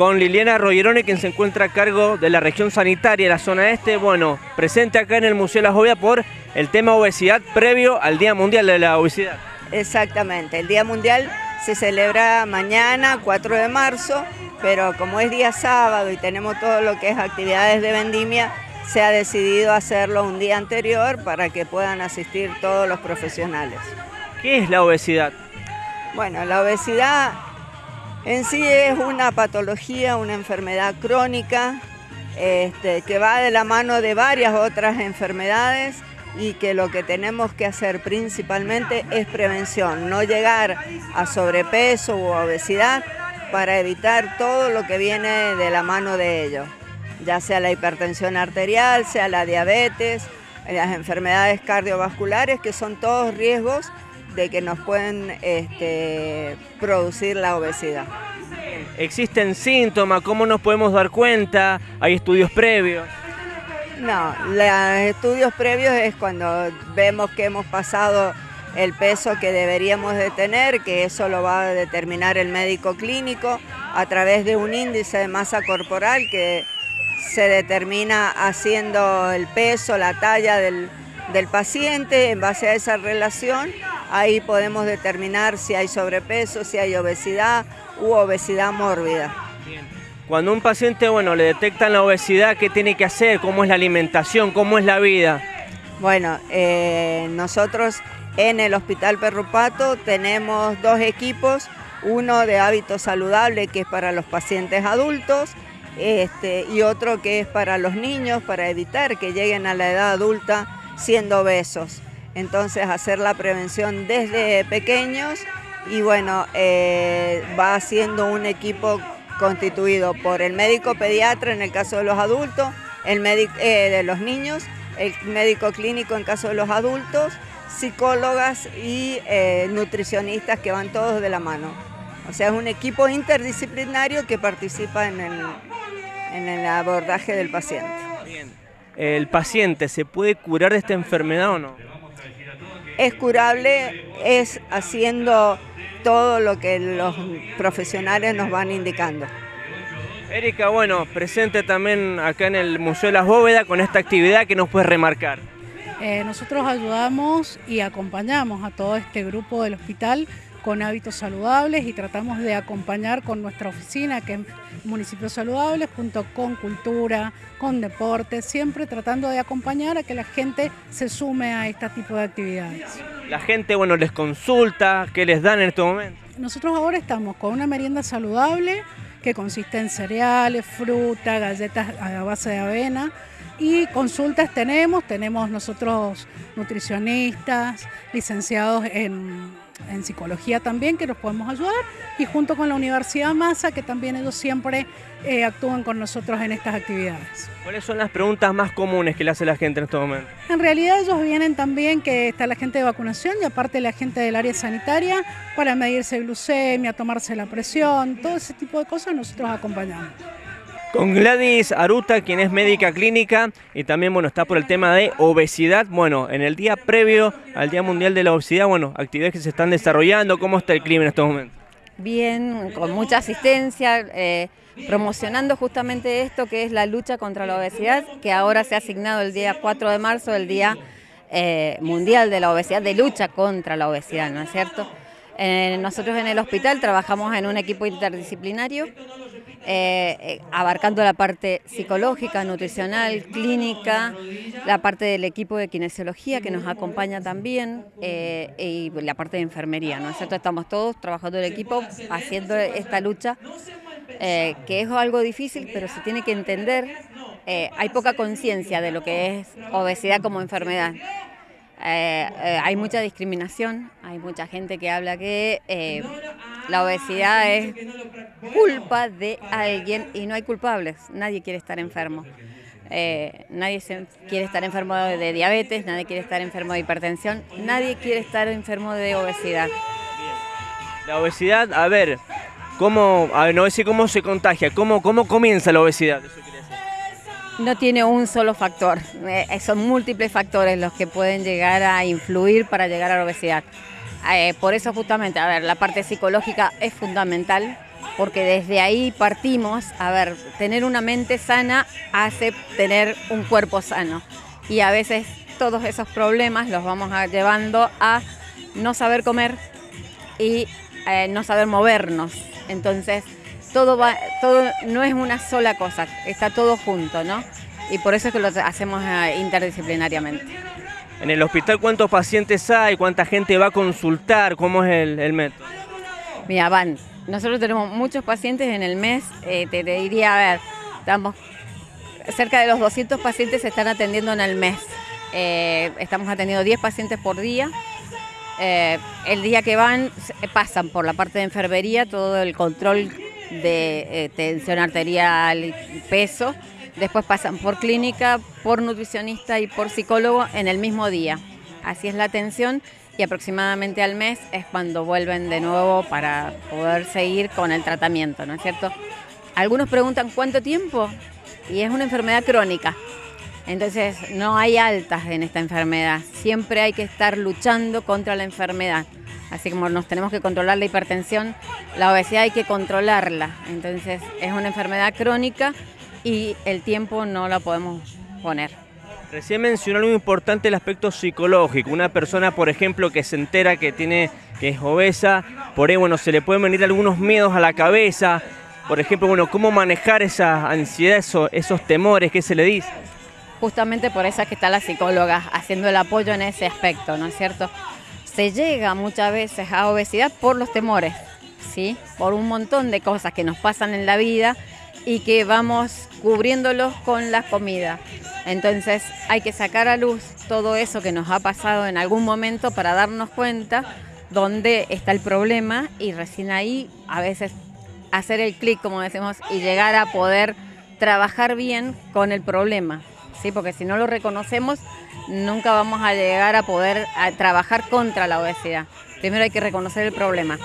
con Liliana Rogerone, quien se encuentra a cargo de la región sanitaria de la zona este. Bueno, presente acá en el Museo de la Jovias por el tema obesidad previo al Día Mundial de la Obesidad. Exactamente, el Día Mundial se celebra mañana, 4 de marzo, pero como es día sábado y tenemos todo lo que es actividades de vendimia, se ha decidido hacerlo un día anterior para que puedan asistir todos los profesionales. ¿Qué es la obesidad? Bueno, la obesidad en sí es una patología, una enfermedad crónica este, que va de la mano de varias otras enfermedades y que lo que tenemos que hacer principalmente es prevención, no llegar a sobrepeso u obesidad para evitar todo lo que viene de la mano de ello, ya sea la hipertensión arterial, sea la diabetes, las enfermedades cardiovasculares, que son todos riesgos de que nos pueden este, producir la obesidad. ¿Existen síntomas? ¿Cómo nos podemos dar cuenta? ¿Hay estudios previos? No, los estudios previos es cuando vemos que hemos pasado el peso que deberíamos de tener, que eso lo va a determinar el médico clínico a través de un índice de masa corporal que se determina haciendo el peso, la talla del, del paciente, en base a esa relación Ahí podemos determinar si hay sobrepeso, si hay obesidad u obesidad mórbida. Cuando un paciente, bueno, le detectan la obesidad, ¿qué tiene que hacer? ¿Cómo es la alimentación? ¿Cómo es la vida? Bueno, eh, nosotros en el Hospital Perrupato tenemos dos equipos, uno de hábito saludable que es para los pacientes adultos este, y otro que es para los niños, para evitar que lleguen a la edad adulta siendo obesos. Entonces hacer la prevención desde pequeños y bueno, eh, va siendo un equipo constituido por el médico pediatra en el caso de los adultos, el médico eh, de los niños, el médico clínico en caso de los adultos, psicólogas y eh, nutricionistas que van todos de la mano. O sea, es un equipo interdisciplinario que participa en el, en el abordaje del paciente. Bien. ¿El paciente se puede curar de esta enfermedad o no? Es curable es haciendo todo lo que los profesionales nos van indicando. Erika, bueno, presente también acá en el Museo de las Bóvedas con esta actividad que nos puede remarcar. Eh, nosotros ayudamos y acompañamos a todo este grupo del hospital con hábitos saludables y tratamos de acompañar con nuestra oficina, que es Municipios Saludables, junto con cultura, con deporte, siempre tratando de acompañar a que la gente se sume a este tipo de actividades. La gente, bueno, les consulta, ¿qué les dan en este momento? Nosotros ahora estamos con una merienda saludable que consiste en cereales, fruta, galletas a base de avena, y consultas tenemos, tenemos nosotros nutricionistas, licenciados en en psicología también, que nos podemos ayudar, y junto con la Universidad Massa, que también ellos siempre eh, actúan con nosotros en estas actividades. ¿Cuáles son las preguntas más comunes que le hace la gente en este momento? En realidad ellos vienen también, que está la gente de vacunación y aparte la gente del área sanitaria, para medirse glucemia, tomarse la presión, todo ese tipo de cosas nosotros acompañamos. Con Gladys Aruta, quien es médica clínica y también bueno, está por el tema de obesidad. Bueno, en el día previo al Día Mundial de la Obesidad, bueno, actividades que se están desarrollando. ¿Cómo está el clima en estos momentos? Bien, con mucha asistencia, eh, promocionando justamente esto que es la lucha contra la obesidad, que ahora se ha asignado el día 4 de marzo, el Día eh, Mundial de la Obesidad, de lucha contra la obesidad, ¿no es cierto? Eh, nosotros en el hospital trabajamos en un equipo interdisciplinario, eh, eh, abarcando la parte psicológica, nutricional, clínica, la parte del equipo de kinesiología que nos acompaña también y la parte de enfermería. ¿no? Estamos todos trabajando el equipo haciendo esta lucha, que es algo difícil, pero se tiene que entender. hay poca conciencia de lo que es obesidad como enfermedad. Eh, eh, hay mucha discriminación, hay mucha gente que habla que eh, la obesidad es culpa de alguien y no hay culpables, nadie quiere estar enfermo. nadie quiere estar enfermo de diabetes, nadie quiere estar enfermo de hipertensión, nadie quiere estar enfermo de obesidad. La obesidad, a ver, ¿cómo, a ver, no sé cómo se contagia, cómo, cómo comienza la obesidad? no tiene un solo factor, eh, son múltiples factores los que pueden llegar a influir para llegar a la obesidad. Eh, por eso justamente, a ver, la parte psicológica es fundamental, porque desde ahí partimos, a ver, tener una mente sana hace tener un cuerpo sano. Y a veces todos esos problemas los vamos a llevando a no saber comer y eh, no saber movernos. Entonces, todo va, todo no es una sola cosa, está todo junto, ¿no? Y por eso es que lo hacemos eh, interdisciplinariamente. En el hospital, ¿cuántos pacientes hay? ¿Cuánta gente va a consultar? ¿Cómo es el, el método? Mira, van, nosotros tenemos muchos pacientes en el mes, eh, te, diría, a ver, estamos cerca de los 200 pacientes se están atendiendo en el mes. Eh, estamos atendiendo 10 pacientes por día. Eh, el día que van pasan por la parte de enfermería todo el control de tensión arterial peso. Después pasan por clínica, por nutricionista y por psicólogo en el mismo día. Así es la atención y aproximadamente al mes es cuando vuelven de nuevo para poder seguir con el tratamiento, ¿no es cierto? Algunos preguntan cuánto tiempo y es una enfermedad crónica. Entonces no hay altas en esta enfermedad, siempre hay que estar luchando contra la enfermedad. Así como nos tenemos que controlar la hipertensión, la obesidad hay que controlarla. Entonces es una enfermedad crónica y el tiempo no la podemos poner. Recién mencionó algo importante el aspecto psicológico. Una persona, por ejemplo, que se entera que tiene que es obesa, por ahí bueno, se le pueden venir algunos miedos a la cabeza. Por ejemplo, bueno, cómo manejar esa ansiedad, esos, esos temores, ¿qué se le dice? Justamente por eso es que está la psicóloga haciendo el apoyo en ese aspecto, ¿no es cierto? Se llega muchas veces a obesidad por los temores, ¿sí? Por un montón de cosas que nos pasan en la vida y que vamos cubriéndolos con la comida. Entonces hay que sacar a luz todo eso que nos ha pasado en algún momento para darnos cuenta dónde está el problema y recién ahí a veces hacer el clic, como decimos, y llegar a poder trabajar bien con el problema. ¿sí? Porque si no lo reconocemos, nunca vamos a llegar a poder trabajar contra la obesidad. Primero hay que reconocer el problema.